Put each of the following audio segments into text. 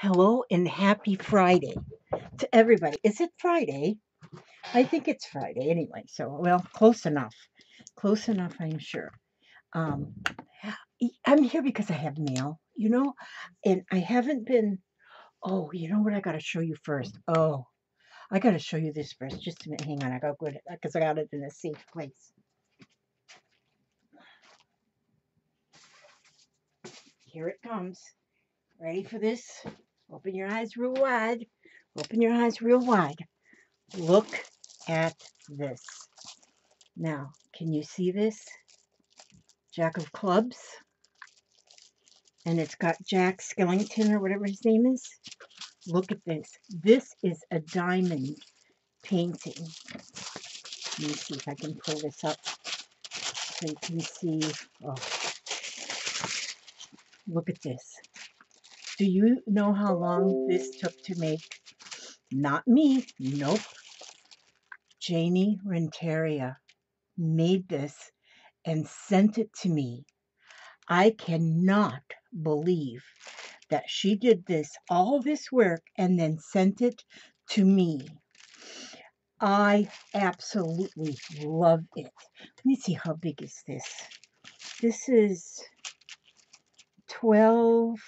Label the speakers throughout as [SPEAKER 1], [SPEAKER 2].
[SPEAKER 1] Hello and happy Friday to everybody. Is it Friday? I think it's Friday anyway. So, well, close enough. Close enough, I'm sure. Um, I'm here because I have mail, you know, and I haven't been. Oh, you know what? I got to show you first. Oh, I got to show you this first. Just a minute. Hang on. I got good because I got it in a safe place. Here it comes. Ready for this? Open your eyes real wide. Open your eyes real wide. Look at this. Now, can you see this? Jack of clubs. And it's got Jack Skellington or whatever his name is. Look at this. This is a diamond painting. Let me see if I can pull this up so you can see. Oh, look at this. Do you know how long this took to make? Not me. Nope. Janie Renteria made this and sent it to me. I cannot believe that she did this, all this work, and then sent it to me. I absolutely love it. Let me see how big is this. This is 12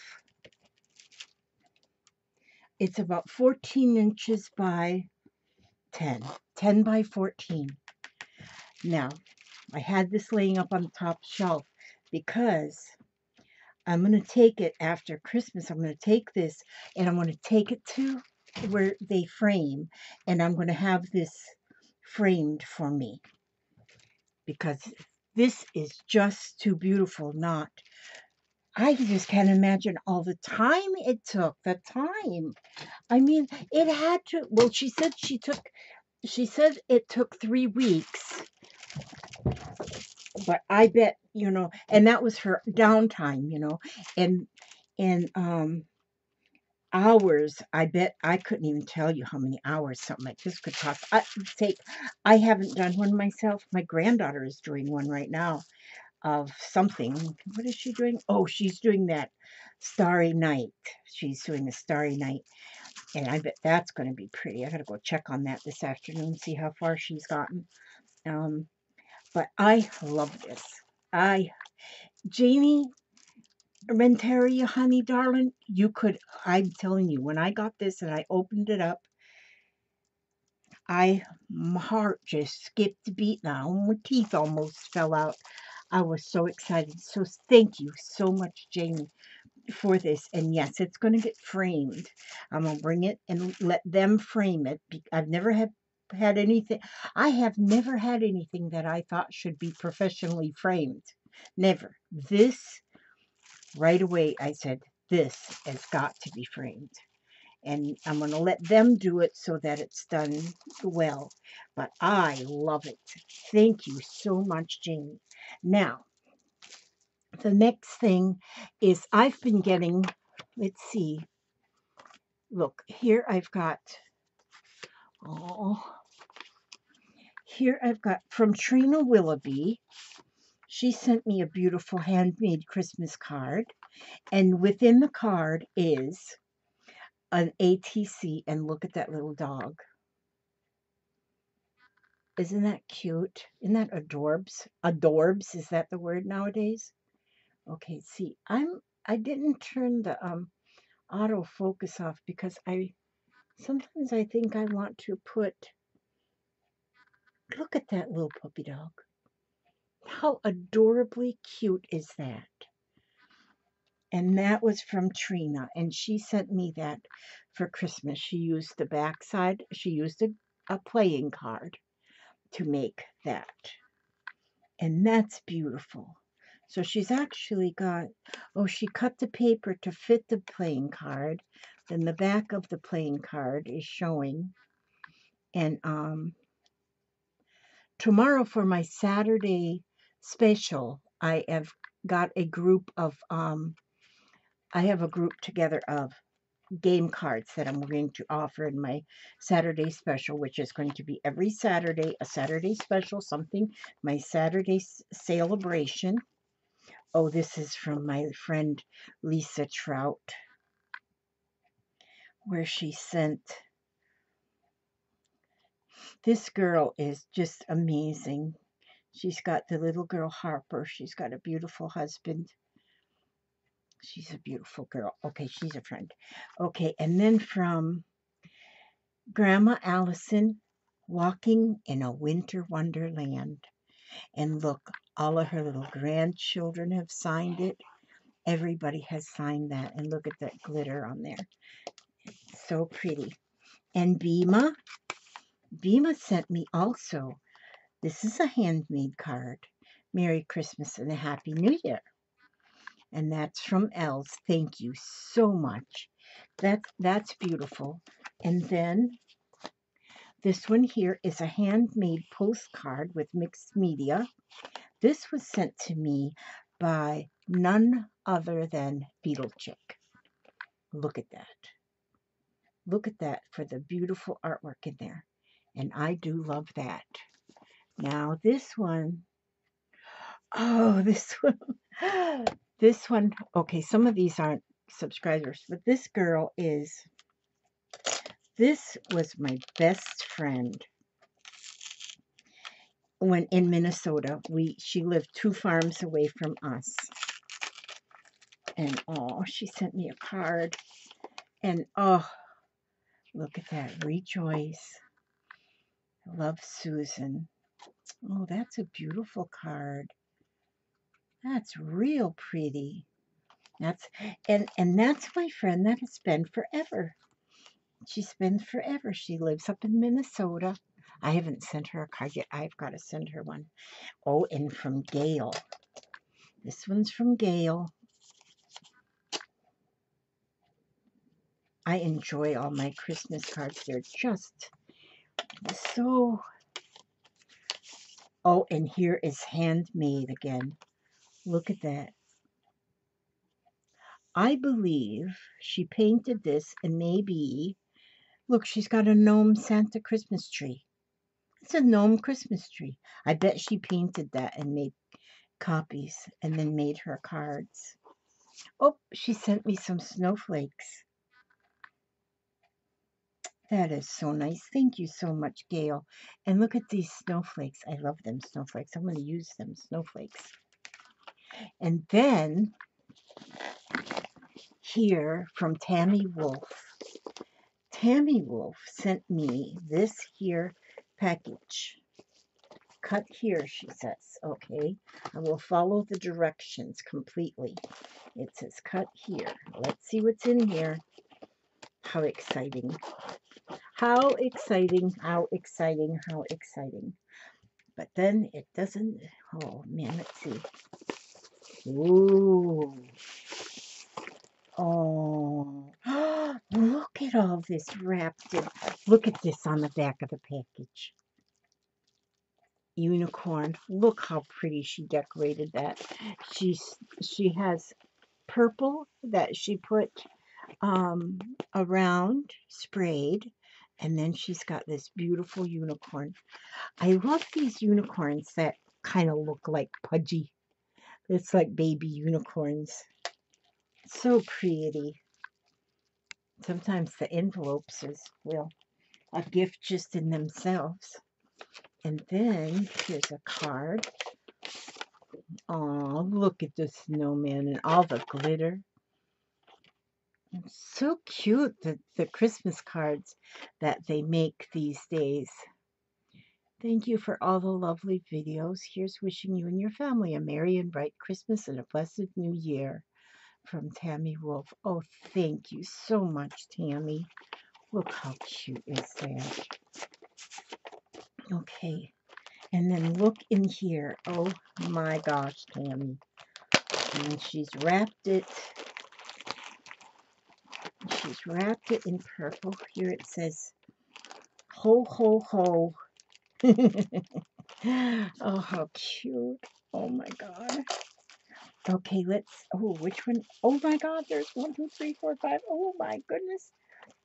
[SPEAKER 1] it's about 14 inches by 10, 10 by 14. Now, I had this laying up on the top shelf because I'm going to take it after Christmas. I'm going to take this and I'm going to take it to where they frame and I'm going to have this framed for me because this is just too beautiful not I just can't imagine all the time it took. The time. I mean, it had to. Well, she said she took. She said it took three weeks. But I bet you know, and that was her downtime, you know, and and um hours. I bet I couldn't even tell you how many hours something like this could cost. I take. I haven't done one myself. My granddaughter is doing one right now of something. What is she doing? Oh, she's doing that Starry Night. She's doing the Starry Night. And I bet that's going to be pretty. I got to go check on that this afternoon, see how far she's gotten. Um, but I love this. I, Janie Renteria, honey, darling, you could, I'm telling you, when I got this and I opened it up, I, my heart just skipped a beat now. My teeth almost fell out. I was so excited. So thank you so much, Jamie, for this. And yes, it's going to get framed. I'm going to bring it and let them frame it. I've never had had anything. I have never had anything that I thought should be professionally framed. Never. This, right away, I said, this has got to be framed and I'm going to let them do it so that it's done well. But I love it. Thank you so much, Jamie. Now, the next thing is I've been getting, let's see, look, here I've got, oh, here I've got from Trina Willoughby. She sent me a beautiful handmade Christmas card. And within the card is an ATC and look at that little dog. Isn't that cute? Isn't that adorbs? Adorbs, is that the word nowadays? Okay, see, I'm I didn't turn the um autofocus off because I sometimes I think I want to put look at that little puppy dog. How adorably cute is that? and that was from Trina, and she sent me that for Christmas. She used the backside, she used a, a playing card to make that, and that's beautiful. So she's actually got, oh, she cut the paper to fit the playing card. Then the back of the playing card is showing. And um, tomorrow for my Saturday special, I have got a group of um, I have a group together of game cards that I'm going to offer in my Saturday special, which is going to be every Saturday, a Saturday special, something, my Saturday celebration. Oh, this is from my friend Lisa Trout. where she sent this girl is just amazing. She's got the little girl Harper. She's got a beautiful husband. She's a beautiful girl. Okay, she's a friend. Okay, and then from Grandma Allison, Walking in a Winter Wonderland. And look, all of her little grandchildren have signed it. Everybody has signed that. And look at that glitter on there. So pretty. And Bima, Bima sent me also. This is a handmade card. Merry Christmas and a Happy New Year. And that's from Els. Thank you so much. That, that's beautiful. And then this one here is a handmade postcard with mixed media. This was sent to me by none other than Beetle Chick. Look at that. Look at that for the beautiful artwork in there. And I do love that. Now this one, oh, this one, this one, okay, some of these aren't subscribers, but this girl is, this was my best friend when in Minnesota. We, she lived two farms away from us. And oh, she sent me a card. And oh, look at that. Rejoice. Love Susan. Oh, that's a beautiful card. That's real pretty. That's and and that's my friend that has been forever. She's been forever. She lives up in Minnesota. I haven't sent her a card yet. I've got to send her one. Oh, and from Gail. This one's from Gail. I enjoy all my Christmas cards. They're just so... Oh, and here is handmade again. Look at that. I believe she painted this and maybe, look, she's got a gnome Santa Christmas tree. It's a gnome Christmas tree. I bet she painted that and made copies and then made her cards. Oh, she sent me some snowflakes. That is so nice. Thank you so much, Gail. And look at these snowflakes. I love them snowflakes. I'm going to use them snowflakes. And then here from Tammy Wolf. Tammy Wolf sent me this here package. Cut here, she says. Okay, I will follow the directions completely. It says cut here. Let's see what's in here. How exciting. How exciting, how exciting, how exciting. But then it doesn't, oh man, let's see. Ooh. Oh, look at all this wrapped in. Look at this on the back of the package. Unicorn. Look how pretty she decorated that. She's she has purple that she put um, around, sprayed, and then she's got this beautiful unicorn. I love these unicorns that kind of look like pudgy. It's like baby unicorns. So pretty. Sometimes the envelopes is, well, a gift just in themselves. And then here's a card. Oh, look at the snowman and all the glitter. So cute, the, the Christmas cards that they make these days. Thank you for all the lovely videos. Here's wishing you and your family a merry and bright Christmas and a blessed new year from Tammy Wolf. Oh, thank you so much, Tammy. Look how cute is that. Okay, and then look in here. Oh my gosh, Tammy. And she's wrapped it She's wrapped it in purple. Here it says, ho, ho, ho. oh, how cute. Oh, my God. Okay, let's, oh, which one? Oh, my God, there's one, two, three, four, five. Oh, my goodness.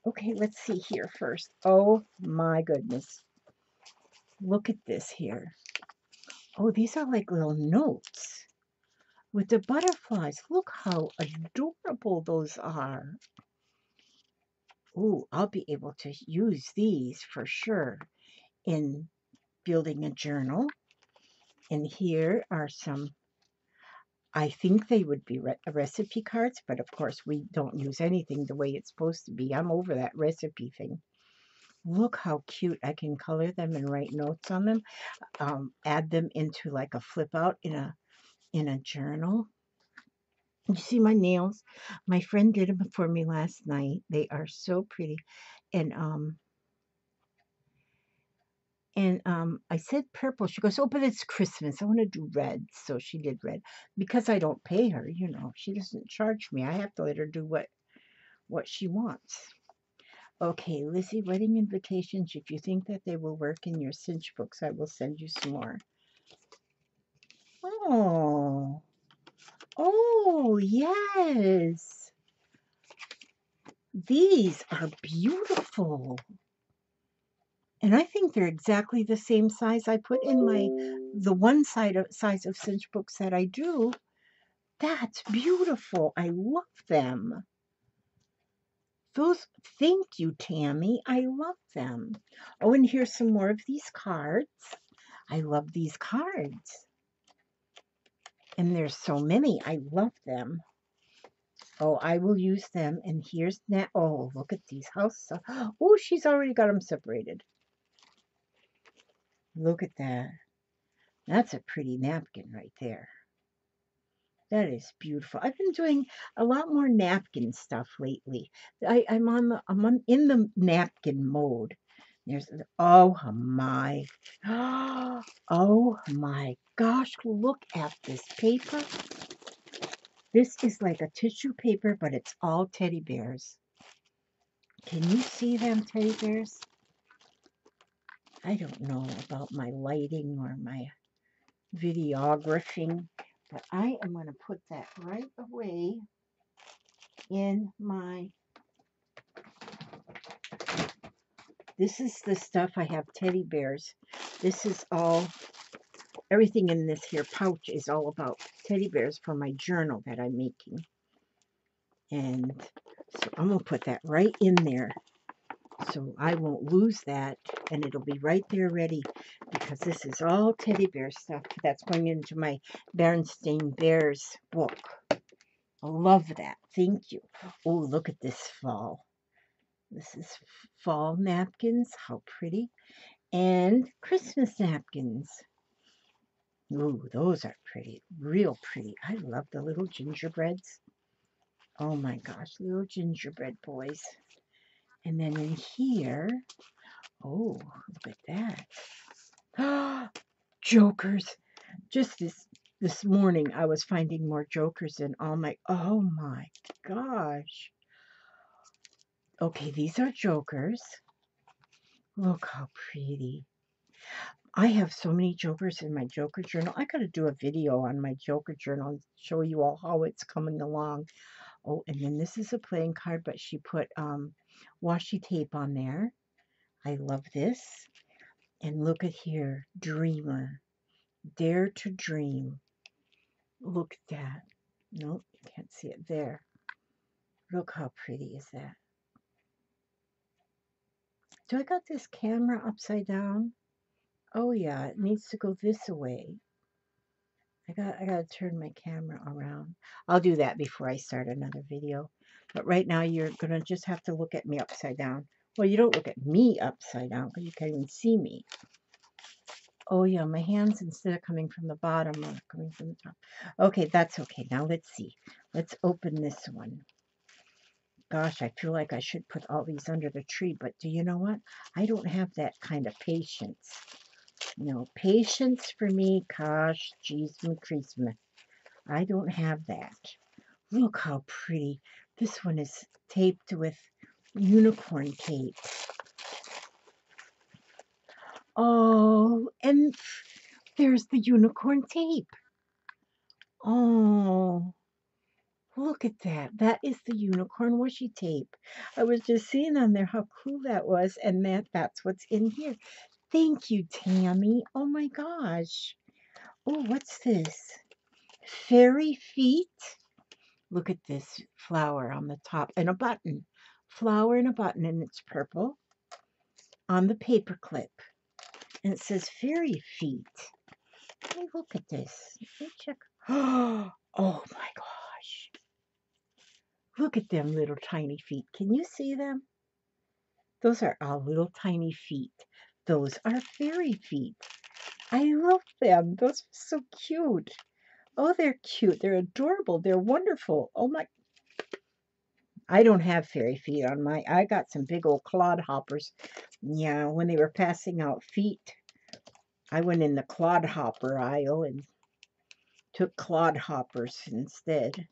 [SPEAKER 1] Okay, let's see here first. Oh, my goodness. Look at this here. Oh, these are like little notes with the butterflies. Look how adorable those are. Oh, I'll be able to use these for sure in building a journal. And here are some, I think they would be re recipe cards, but of course we don't use anything the way it's supposed to be. I'm over that recipe thing. Look how cute. I can color them and write notes on them. Um, add them into like a flip out in a in a journal. You see my nails? My friend did them for me last night. They are so pretty. And um and um I said purple. She goes, "Oh, but it's Christmas. I want to do red." So she did red. Because I don't pay her, you know. She doesn't charge me. I have to let her do what what she wants. Okay, Lizzie, wedding invitations. If you think that they will work in your cinch books, I will send you some more. Oh. Oh, yes. These are beautiful. And I think they're exactly the same size I put in my, the one side of, size of cinch books that I do. That's beautiful. I love them. Those, thank you, Tammy. I love them. Oh, and here's some more of these cards. I love these cards. And there's so many. I love them. Oh, I will use them. And here's that. Oh, look at these house. Oh, she's already got them separated. Look at that. That's a pretty napkin right there. That is beautiful. I've been doing a lot more napkin stuff lately. I, I'm on the I'm on, in the napkin mode. There's oh my oh my gosh, look at this paper. This is like a tissue paper, but it's all teddy bears. Can you see them teddy bears? I don't know about my lighting or my videographing, but I am going to put that right away in my This is the stuff I have teddy bears. This is all, everything in this here pouch is all about teddy bears for my journal that I'm making. And so I'm going to put that right in there so I won't lose that and it'll be right there ready because this is all teddy bear stuff that's going into my Bernstein Bears book. I love that. Thank you. Oh, look at this fall. This is fall napkins. How pretty. And Christmas napkins. Ooh, those are pretty. Real pretty. I love the little gingerbreads. Oh my gosh, little gingerbread boys. And then in here, oh, look at that. Jokers. Just this this morning I was finding more jokers in all my oh my gosh. Okay, these are jokers. Look how pretty. I have so many jokers in my joker journal. I got to do a video on my joker journal and show you all how it's coming along. Oh, and then this is a playing card, but she put um, washi tape on there. I love this. And look at here, Dreamer. Dare to dream. Look at that. Nope, you can't see it there. Look how pretty is that. Do I got this camera upside down? Oh yeah, it needs to go this way. I got I gotta turn my camera around. I'll do that before I start another video. But right now you're gonna just have to look at me upside down. Well, you don't look at me upside down because you can't even see me. Oh yeah, my hands instead of coming from the bottom are coming from the top. Okay, that's okay. Now let's see. Let's open this one gosh, I feel like I should put all these under the tree, but do you know what? I don't have that kind of patience. No, patience for me, gosh, jeez, Christmas. I don't have that. Look how pretty. This one is taped with unicorn tape. Oh, and there's the unicorn tape. Oh, Look at that. That is the unicorn washi tape. I was just seeing on there how cool that was, and that that's what's in here. Thank you, Tammy. Oh my gosh. Oh, what's this? Fairy feet. Look at this flower on the top and a button. flower and a button, and it's purple on the paper clip. And it says fairy feet. Let me look at this. Let me check. Oh my gosh. Look at them little tiny feet. Can you see them? Those are our little tiny feet. Those are fairy feet. I love them. Those are so cute. Oh, they're cute. They're adorable. They're wonderful. Oh my. I don't have fairy feet on my. I got some big old clodhoppers. Yeah, when they were passing out feet, I went in the clodhopper aisle and took clodhoppers instead.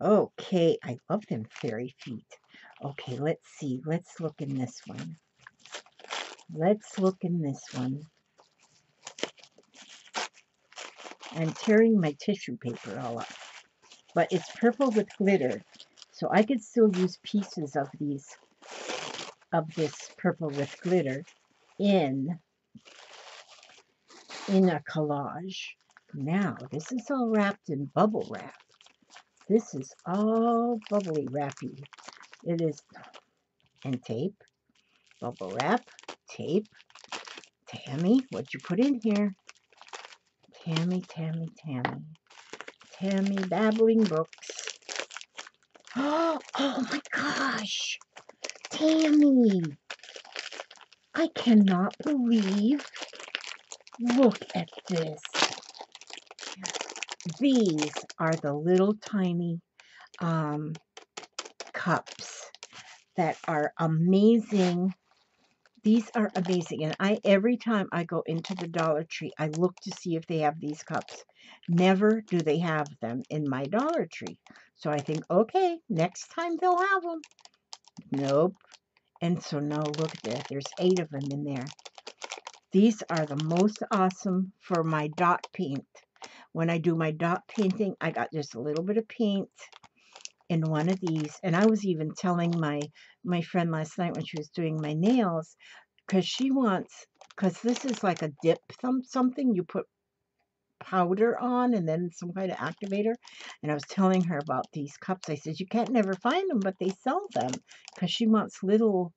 [SPEAKER 1] Okay, I love them fairy feet. Okay, let's see. Let's look in this one. Let's look in this one. I'm tearing my tissue paper all up. But it's purple with glitter. So I could still use pieces of these, of this purple with glitter in, in a collage. Now, this is all wrapped in bubble wrap. This is all bubbly wrappy. It is, and tape, bubble wrap, tape. Tammy, what'd you put in here? Tammy, Tammy, Tammy. Tammy Babbling Books. Oh, oh my gosh. Tammy. I cannot believe. Look at this. These are the little tiny um, cups that are amazing these are amazing. And I every time I go into the Dollar Tree, I look to see if they have these cups. Never do they have them in my Dollar Tree. So I think, okay, next time they'll have them. Nope. And so now look at that. There's eight of them in there. These are the most awesome for my dot paint. When I do my dot painting, I got just a little bit of paint in one of these and i was even telling my my friend last night when she was doing my nails because she wants because this is like a dip thumb something you put powder on and then some kind of activator and i was telling her about these cups i said you can't never find them but they sell them because she wants little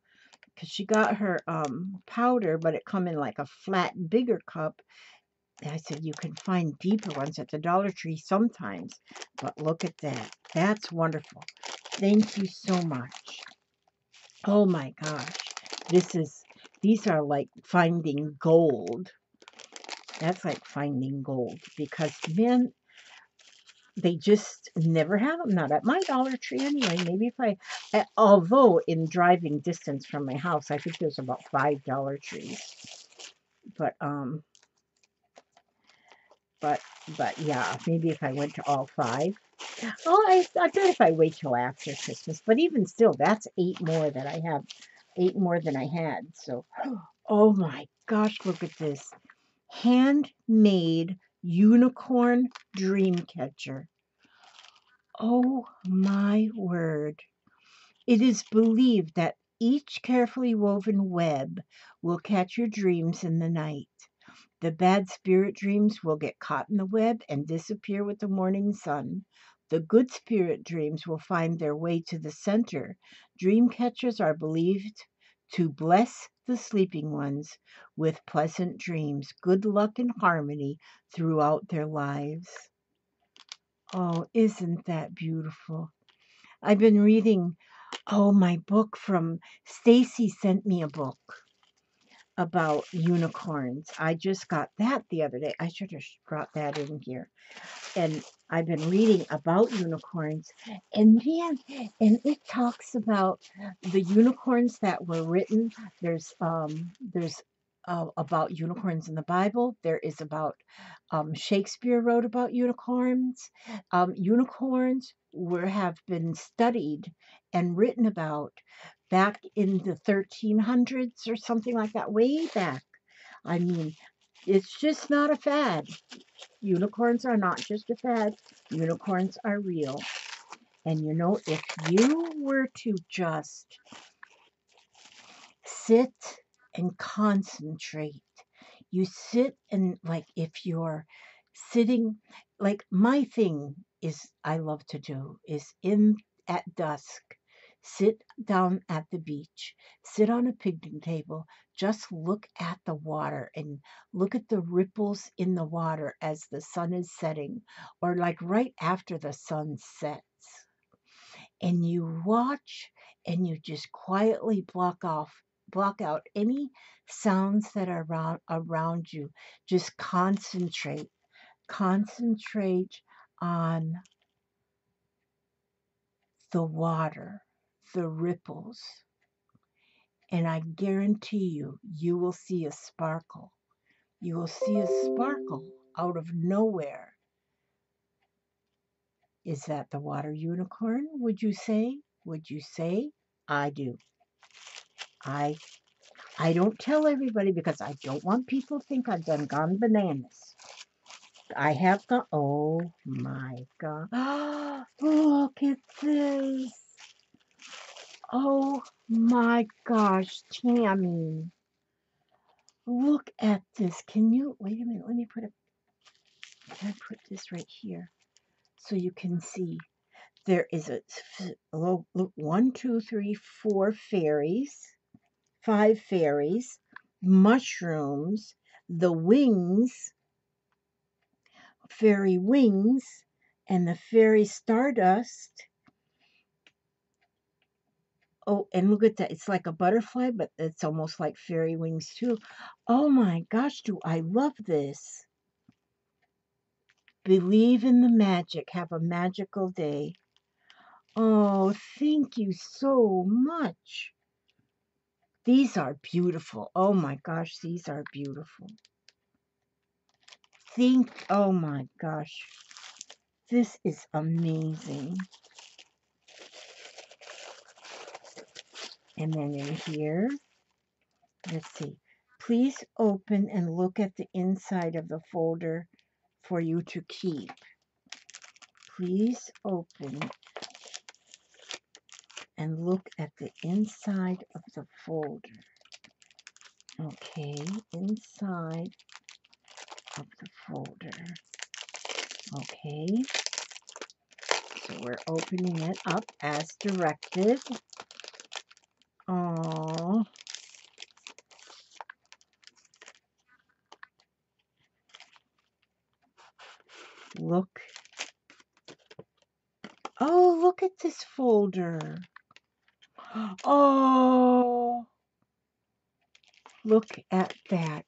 [SPEAKER 1] because she got her um powder but it come in like a flat bigger cup I said, you can find deeper ones at the Dollar Tree sometimes, but look at that. That's wonderful. Thank you so much. Oh my gosh. This is, these are like finding gold. That's like finding gold because, men, they just never have them. Not at my Dollar Tree anyway. Maybe if I, although in driving distance from my house, I think there's about five Dollar Trees. But, um, but, but yeah, maybe if I went to all five. Oh, I, I bet if I wait till after Christmas. But even still, that's eight more that I have. Eight more than I had. So, oh my gosh, look at this. Handmade unicorn dream catcher. Oh my word. It is believed that each carefully woven web will catch your dreams in the night. The bad spirit dreams will get caught in the web and disappear with the morning sun. The good spirit dreams will find their way to the center. Dream catchers are believed to bless the sleeping ones with pleasant dreams, good luck, and harmony throughout their lives. Oh, isn't that beautiful? I've been reading, oh, my book from Stacy sent me a book about unicorns. I just got that the other day. I should have brought that in here. And I've been reading about unicorns. And man, and it talks about the unicorns that were written. There's um there's uh, about unicorns in the Bible. There is about um, Shakespeare wrote about unicorns. Um, unicorns were have been studied and written about back in the 1300s or something like that, way back. I mean, it's just not a fad. Unicorns are not just a fad, unicorns are real. And you know, if you were to just sit and concentrate, you sit and like if you're sitting, like my thing is I love to do is in at dusk Sit down at the beach, sit on a picnic table, just look at the water and look at the ripples in the water as the sun is setting, or like right after the sun sets. And you watch and you just quietly block off block out any sounds that are around around you. Just concentrate. Concentrate on the water, the ripples, and I guarantee you, you will see a sparkle. You will see a sparkle out of nowhere. Is that the water unicorn? Would you say? Would you say? I do. I I don't tell everybody because I don't want people to think I've done gone bananas. I have gone. Oh my god! Look at this! Oh my gosh, Tammy! Look at this. Can you wait a minute? Let me put it, Can I put this right here so you can see? There is a look, oh, look one, two, three, four fairies, five fairies, mushrooms, the wings, fairy wings, and the fairy stardust. Oh, and look at that. It's like a butterfly, but it's almost like fairy wings too. Oh my gosh, do I love this. Believe in the magic. Have a magical day. Oh, thank you so much. These are beautiful. Oh my gosh, these are beautiful. Think, oh my gosh, this is amazing. And then in here, let's see. Please open and look at the inside of the folder for you to keep. Please open and look at the inside of the folder. Okay, inside of the folder. Okay, so we're opening it up as directed. Oh, look. Oh, look at this folder. Oh, look at that.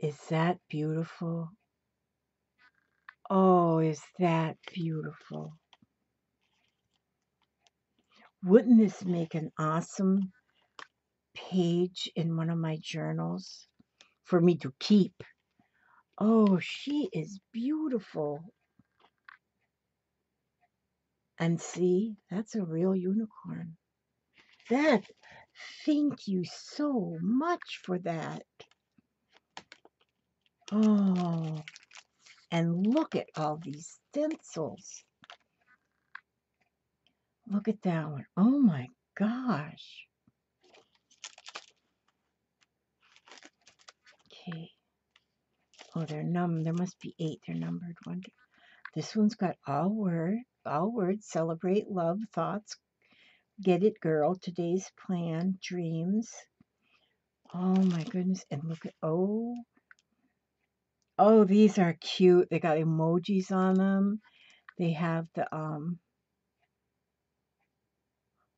[SPEAKER 1] Is that beautiful? Oh, is that beautiful? Wouldn't this make an awesome page in one of my journals for me to keep? Oh, she is beautiful. And see, that's a real unicorn. That, thank you so much for that. Oh, and look at all these stencils. Look at that one. Oh my gosh. Okay. Oh, they're num. There must be eight. They're numbered. One. This one's got all word, all words. Celebrate love, thoughts. Get it, girl. Today's plan, dreams. Oh my goodness. And look at oh. Oh, these are cute. They got emojis on them. They have the um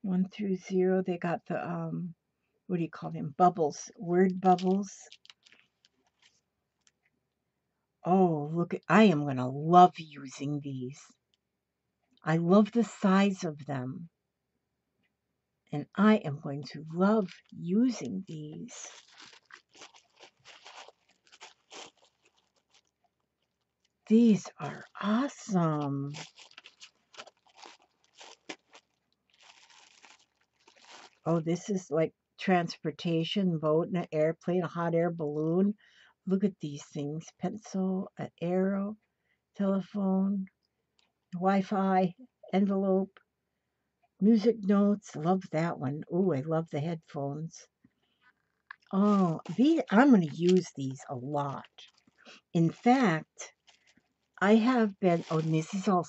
[SPEAKER 1] one through zero. They got the um what do you call them? Bubbles. Word bubbles. Oh, look, I am going to love using these. I love the size of them. And I am going to love using these. These are awesome. Oh, this is like transportation, boat, an airplane, a hot air balloon. Look at these things. Pencil, an arrow, telephone, Wi-Fi, envelope, music notes. Love that one. Oh, I love the headphones. Oh, these, I'm going to use these a lot. In fact, I have been, oh, this is all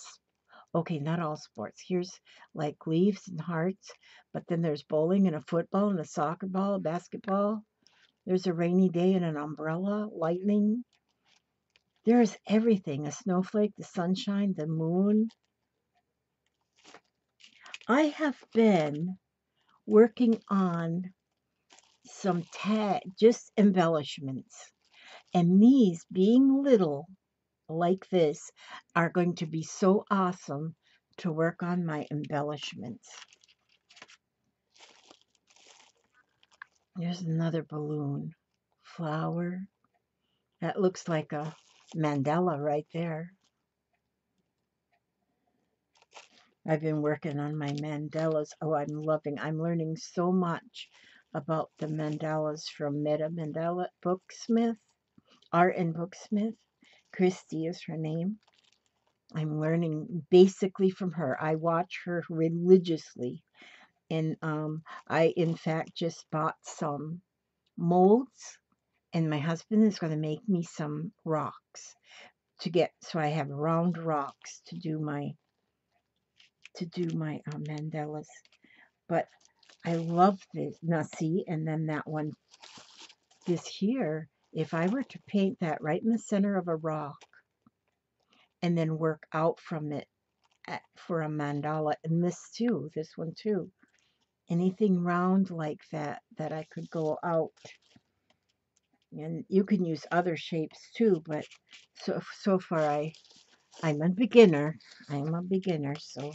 [SPEAKER 1] Okay, not all sports. Here's like leaves and hearts, but then there's bowling and a football and a soccer ball, a basketball. There's a rainy day and an umbrella, lightning. There is everything a snowflake, the sunshine, the moon. I have been working on some tag, just embellishments. And these, being little like this, are going to be so awesome to work on my embellishments. There's another balloon. Flower. That looks like a mandala right there. I've been working on my mandalas. Oh, I'm loving, I'm learning so much about the mandalas from Meta Mandala Booksmith, Art and Booksmith. Christy is her name. I'm learning basically from her. I watch her religiously. And um, I, in fact, just bought some molds, and my husband is going to make me some rocks to get so I have round rocks to do my to do my uh, mandalas. But I love this. Now see, and then that one, this here, if I were to paint that right in the center of a rock and then work out from it at, for a mandala, and this too, this one too, anything round like that, that I could go out. And you can use other shapes too, but so, so far I, I'm a beginner. I'm a beginner, so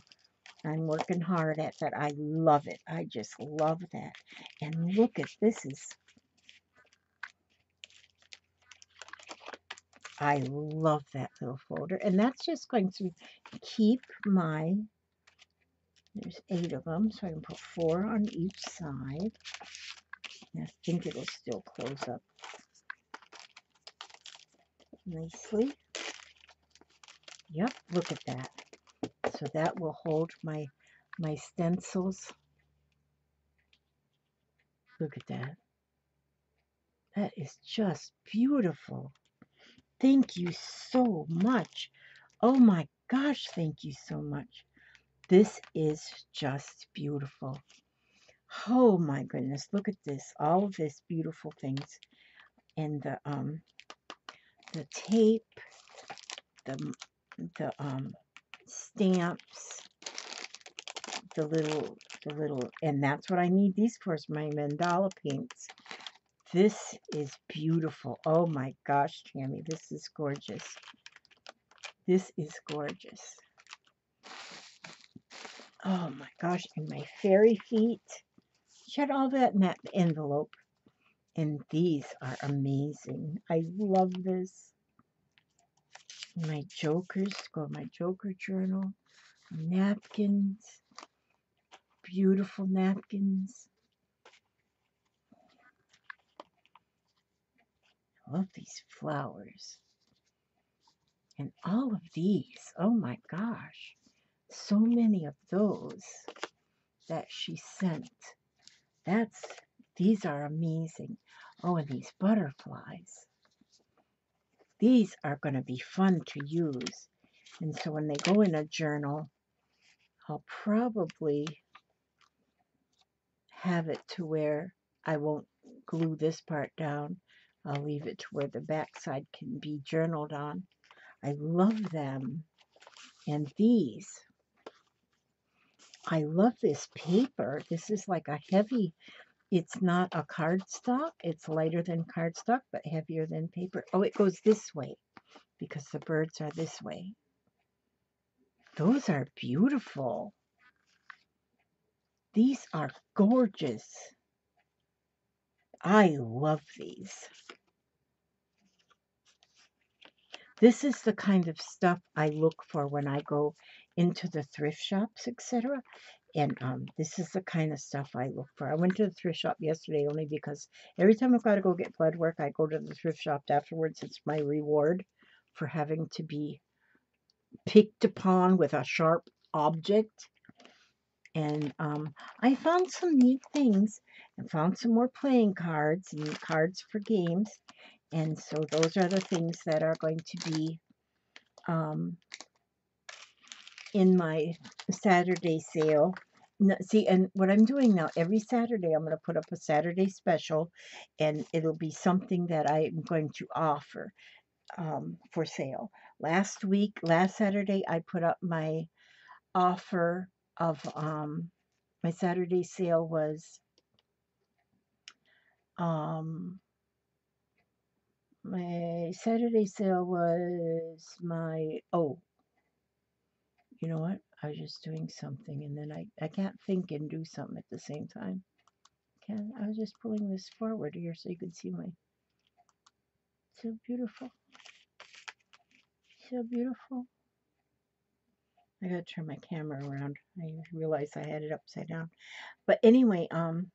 [SPEAKER 1] I'm working hard at that. I love it. I just love that. And look at this is I love that little folder. And that's just going to keep my there's eight of them, so I can put four on each side. And I think it'll still close up nicely. Yep, look at that. So that will hold my my stencils. Look at that. That is just beautiful. Thank you so much. Oh my gosh, thank you so much. This is just beautiful. Oh my goodness, look at this. All of this beautiful things. And the um the tape, the the um stamps, the little, the little, and that's what I need these for, is my mandala paints. This is beautiful. Oh my gosh, Tammy, this is gorgeous. This is gorgeous. Oh my gosh, and my fairy feet. She had all that in that envelope. And these are amazing. I love this my jokers, go my joker journal, napkins, beautiful napkins. Love these flowers. And all of these, oh my gosh, so many of those that she sent. That's, these are amazing. Oh, and these butterflies these are going to be fun to use. And so when they go in a journal, I'll probably have it to where I won't glue this part down. I'll leave it to where the backside can be journaled on. I love them. And these, I love this paper. This is like a heavy it's not a cardstock. It's lighter than cardstock, but heavier than paper. Oh, it goes this way because the birds are this way. Those are beautiful. These are gorgeous. I love these. This is the kind of stuff I look for when I go into the thrift shops, etc. And um, this is the kind of stuff I look for. I went to the thrift shop yesterday only because every time I've got to go get blood work, I go to the thrift shop afterwards. It's my reward for having to be picked upon with a sharp object. And um, I found some neat things and found some more playing cards and cards for games. And so those are the things that are going to be um, in my Saturday sale. See, and what I'm doing now, every Saturday, I'm going to put up a Saturday special, and it'll be something that I'm going to offer um, for sale. Last week, last Saturday, I put up my offer of um, my Saturday sale was um, my Saturday sale was my oh you know what? I was just doing something and then I I can't think and do something at the same time. Can I was just pulling this forward here so you could see my so beautiful. So beautiful I gotta turn my camera around I realized I had it upside down but anyway um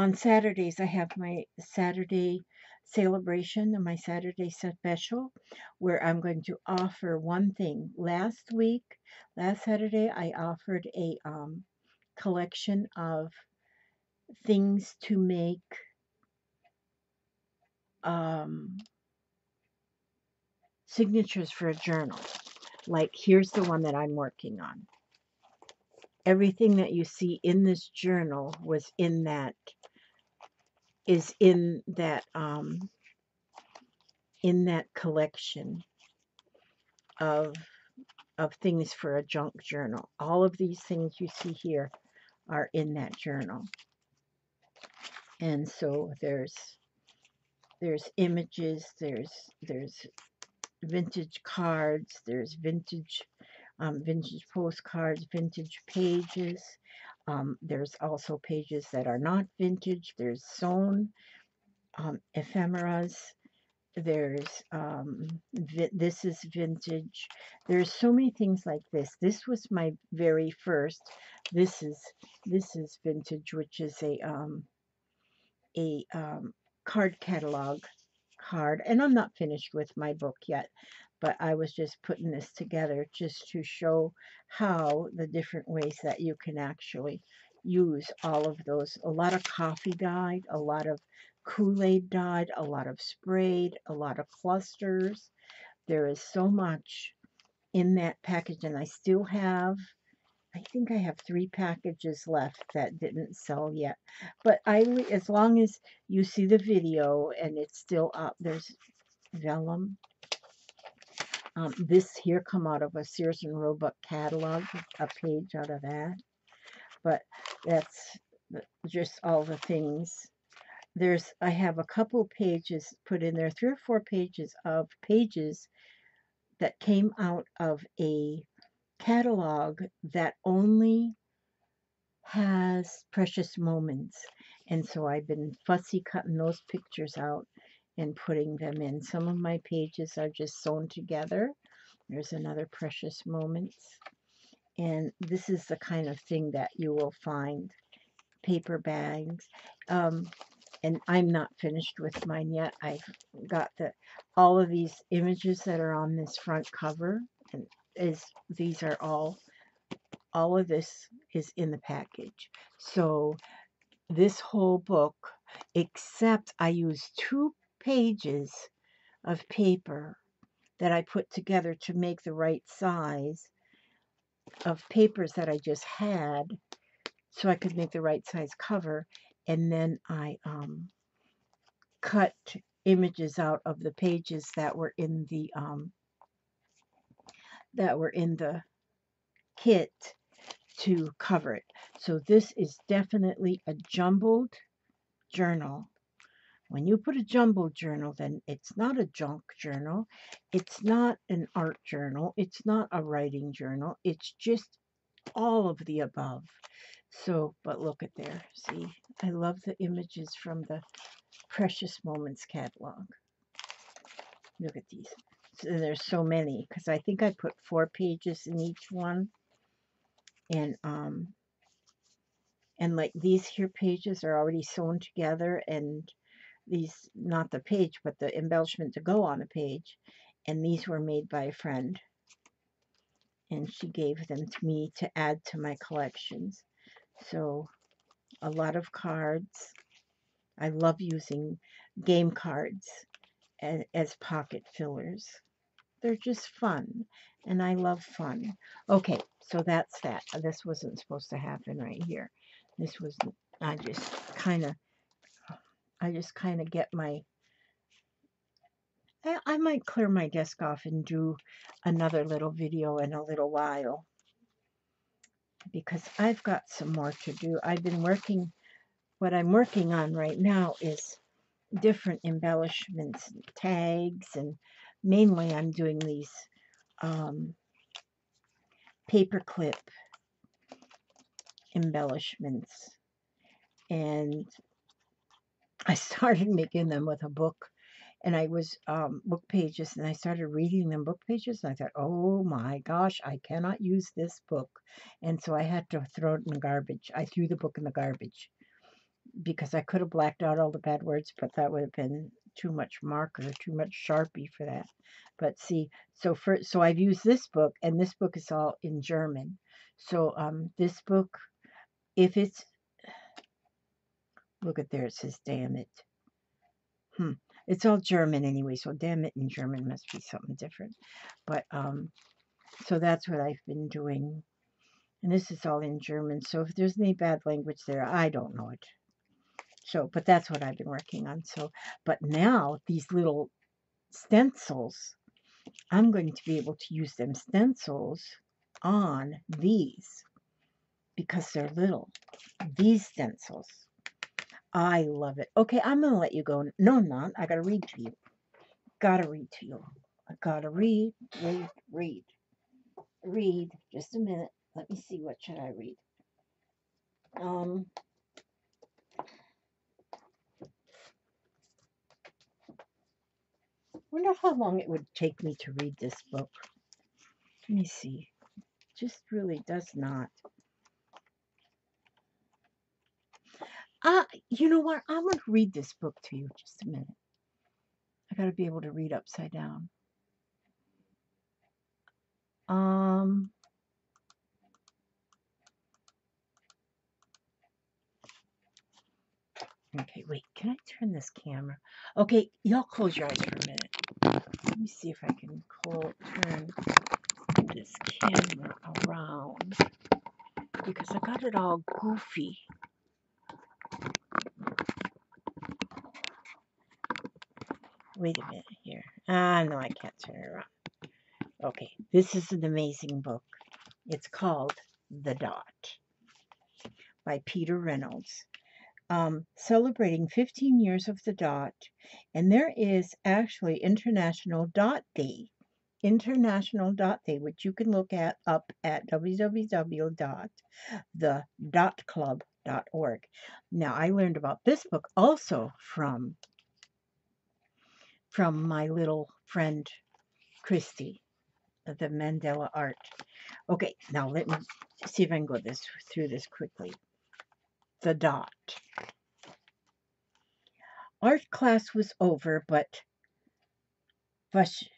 [SPEAKER 1] on Saturdays, I have my Saturday celebration and my Saturday special where I'm going to offer one thing. Last week, last Saturday, I offered a um, collection of things to make um, signatures for a journal. Like, here's the one that I'm working on. Everything that you see in this journal was in that is in that um, in that collection of of things for a junk journal. All of these things you see here are in that journal. And so there's there's images, there's there's vintage cards, there's vintage um, vintage postcards, vintage pages, um, there's also pages that are not vintage. There's sewn um, ephemeras. There's um, this is vintage. There's so many things like this. This was my very first. This is this is vintage, which is a um, a um, card catalog card. And I'm not finished with my book yet, but I was just putting this together just to show how the different ways that you can actually use all of those. A lot of coffee dyed, a lot of Kool-Aid dyed, a lot of sprayed, a lot of clusters. There is so much in that package, and I still have, I think I have three packages left that didn't sell yet. But I, as long as you see the video and it's still up, there's vellum, um, this here come out of a Sears and Roebuck catalog, a page out of that. But that's just all the things. There's, I have a couple pages put in there, three or four pages of pages that came out of a catalog that only has precious moments. And so I've been fussy cutting those pictures out and putting them in. Some of my pages are just sewn together. There's another precious moments. And this is the kind of thing that you will find. Paper bags. Um, and I'm not finished with mine yet. I've got the all of these images that are on this front cover. And is these are all all of this is in the package. So this whole book, except I use two pages of paper that I put together to make the right size of papers that I just had so I could make the right size cover and then I um, cut images out of the pages that were in the um, that were in the kit to cover it. So this is definitely a jumbled journal when you put a jumbo journal, then it's not a junk journal. It's not an art journal. It's not a writing journal. It's just all of the above. So, but look at there. See, I love the images from the Precious Moments catalog. Look at these. There's so many because I think I put four pages in each one. And, um, and like these here pages are already sewn together and these, not the page, but the embellishment to go on a page. And these were made by a friend. And she gave them to me to add to my collections. So a lot of cards. I love using game cards as, as pocket fillers. They're just fun. And I love fun. Okay, so that's that. Uh, this wasn't supposed to happen right here. This was, I just kind of, I just kind of get my, I, I might clear my desk off and do another little video in a little while because I've got some more to do. I've been working, what I'm working on right now is different embellishments, tags, and mainly I'm doing these um, paperclip embellishments. And I started making them with a book and I was um, book pages and I started reading them book pages and I thought, oh my gosh, I cannot use this book. And so I had to throw it in the garbage. I threw the book in the garbage because I could have blacked out all the bad words, but that would have been too much marker, too much Sharpie for that. But see, so for so I've used this book, and this book is all in German. So um, this book, if it's look at there, it says "damn it." Hmm, it's all German anyway, so "damn it" in German must be something different. But um, so that's what I've been doing, and this is all in German. So if there's any bad language there, I don't know it. So, but that's what I've been working on. So, but now these little stencils, I'm going to be able to use them stencils on these because they're little. These stencils. I love it. Okay, I'm going to let you go. No, I'm not. I got to read to you. Got to read to you. I got to read, read, read. Read. Just a minute. Let me see. What should I read? Um, wonder how long it would take me to read this book. Let me see. Just really does not. Uh, you know what? I'm going to read this book to you just a minute. I got to be able to read upside down. Um, okay, wait. Can I turn this camera? Okay, y'all close your eyes for a minute. Let me see if I can call, turn this camera around because I got it all goofy. Wait a minute here. Ah, no, I can't turn it around. Okay, this is an amazing book. It's called The Dot by Peter Reynolds um, celebrating 15 years of the dot, and there is actually International Dot Day. International Dot Day, which you can look at up at www.thedotclub.org. Now, I learned about this book also from from my little friend Christy, the Mandala Art. Okay, now let me see if I can go this through this quickly the dot. Art class was over, but Vash-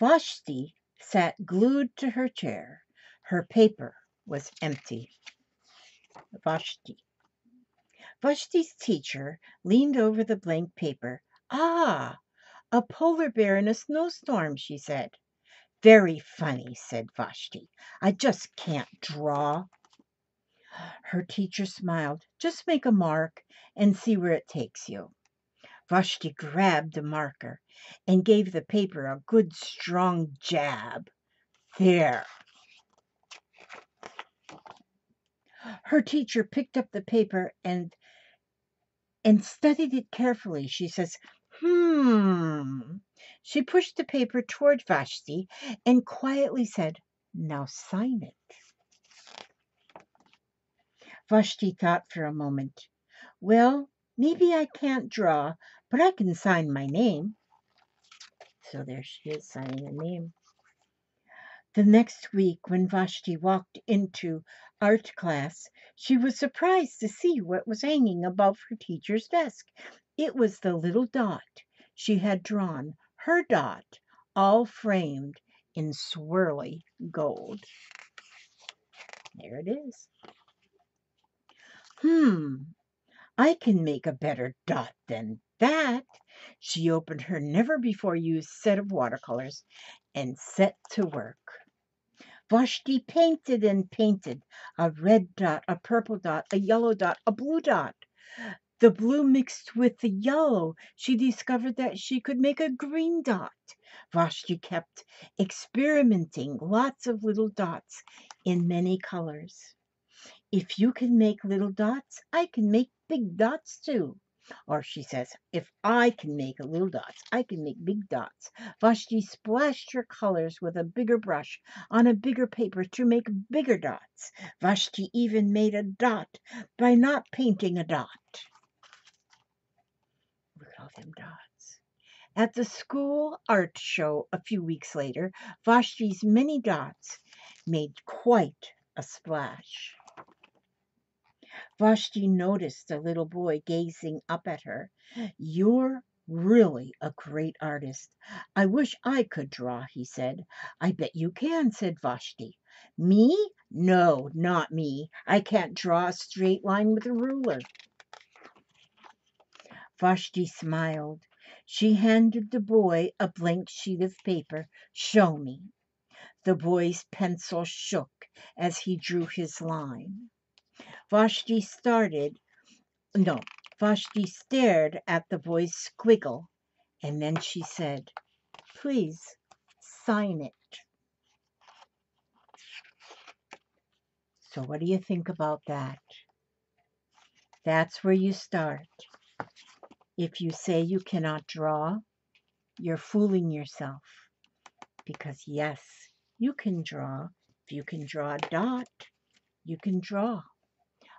[SPEAKER 1] Vashti sat glued to her chair. Her paper was empty. Vashti. Vashti's teacher leaned over the blank paper. Ah, a polar bear in a snowstorm, she said. Very funny, said Vashti. I just can't draw. Her teacher smiled. Just make a mark and see where it takes you. Vashti grabbed a marker and gave the paper a good strong jab. There. Her teacher picked up the paper and and studied it carefully. She says, Hmm. She pushed the paper toward Vashti and quietly said, Now sign it. Vashti thought for a moment. Well, maybe I can't draw, but I can sign my name. So there she is signing a name. The next week, when Vashti walked into art class, she was surprised to see what was hanging above her teacher's desk. It was the little dot she had drawn, her dot, all framed in swirly gold. There it is. Hmm, I can make a better dot than that. She opened her never before used set of watercolors and set to work. Vashti painted and painted a red dot, a purple dot, a yellow dot, a blue dot. The blue mixed with the yellow, she discovered that she could make a green dot. Vashti kept experimenting lots of little dots in many colors. If you can make little dots, I can make big dots too. Or she says, if I can make little dots, I can make big dots. Vashti splashed her colors with a bigger brush on a bigger paper to make bigger dots. Vashti even made a dot by not painting a dot. Look at all them dots. At the school art show a few weeks later, Vashti's many dots made quite a splash. Vashti noticed the little boy gazing up at her. You're really a great artist. I wish I could draw, he said. I bet you can, said Vashti. Me? No, not me. I can't draw a straight line with a ruler. Vashti smiled. She handed the boy a blank sheet of paper. Show me. The boy's pencil shook as he drew his line. Vashti started, no, Vashti stared at the boy's squiggle, and then she said, Please sign it. So, what do you think about that? That's where you start. If you say you cannot draw, you're fooling yourself. Because, yes, you can draw. If you can draw a dot, you can draw.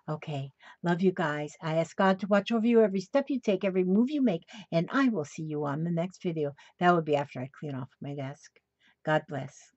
[SPEAKER 1] Okay, love you guys. I ask God to watch over you every step you take, every move you make, and I will see you on the next video. That will be after I clean off my desk. God bless.